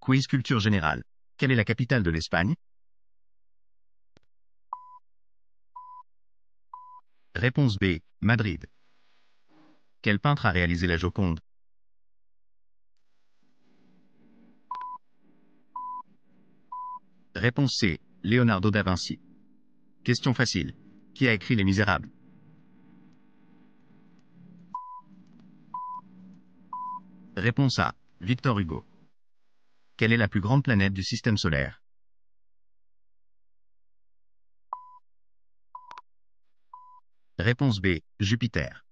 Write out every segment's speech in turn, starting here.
Quiz culture générale. Quelle est la capitale de l'Espagne? Réponse B. Madrid. Quel peintre a réalisé la Joconde? Réponse C. Leonardo da Vinci. Question facile. Qui a écrit Les Misérables? Réponse A. Victor Hugo. Quelle est la plus grande planète du système solaire? Réponse B. Jupiter.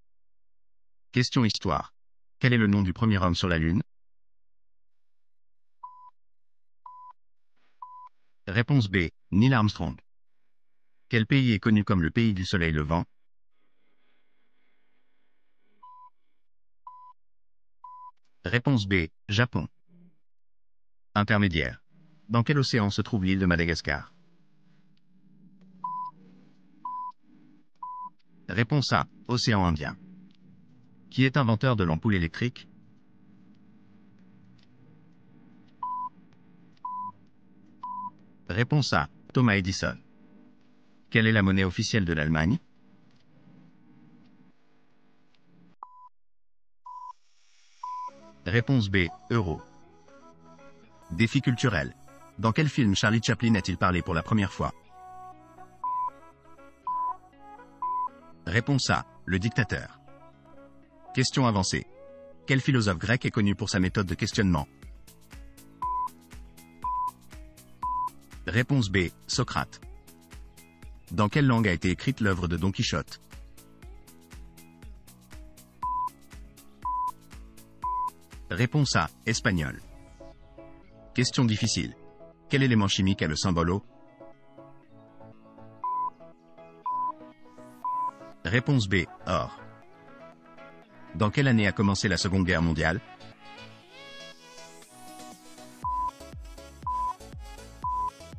Question histoire. Quel est le nom du premier homme sur la Lune? Réponse B. Neil Armstrong. Quel pays est connu comme le pays du soleil levant? Réponse B. Japon. Dans quel océan se trouve l'île de Madagascar? Réponse A. Océan Indien. Qui est inventeur de l'ampoule électrique Réponse A. Thomas Edison. Quelle est la monnaie officielle de l'Allemagne? Réponse B. Euro. Défi culturel. Dans quel film Charlie Chaplin a-t-il parlé pour la première fois? Réponse A. Le dictateur. Question avancée. Quel philosophe grec est connu pour sa méthode de questionnement? Réponse B. Socrate. Dans quelle langue a été écrite l'œuvre de Don Quichotte? Réponse A. Espagnol. Question difficile. Quel élément chimique a le symbole O? Réponse B. Or. Dans quelle année a commencé la Seconde Guerre mondiale?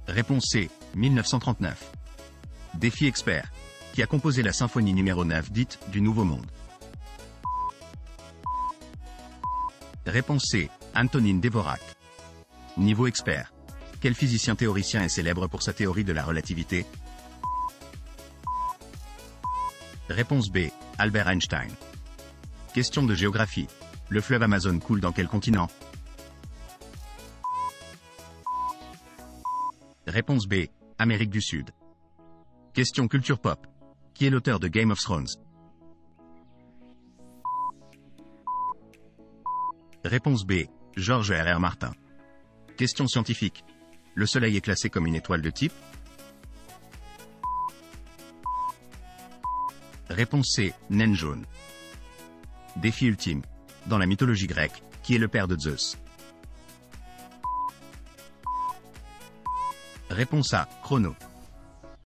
Réponse C. 1939. Défi expert. Qui a composé la symphonie numéro 9 dite du Nouveau Monde? Réponse C. Antonine Dvorak. Niveau expert. Quel physicien théoricien est célèbre pour sa théorie de la relativité? Réponse B. Albert Einstein. Question de géographie. Le fleuve Amazon coule dans quel continent? Réponse B. Amérique du Sud. Question culture pop. Qui est l'auteur de Game of Thrones? Réponse B. George R. R. Martin. Question scientifique. Le Soleil est classé comme une étoile de type Réponse C. Naine jaune. Défi ultime. Dans la mythologie grecque, qui est le père de Zeus? Réponse A. Chrono.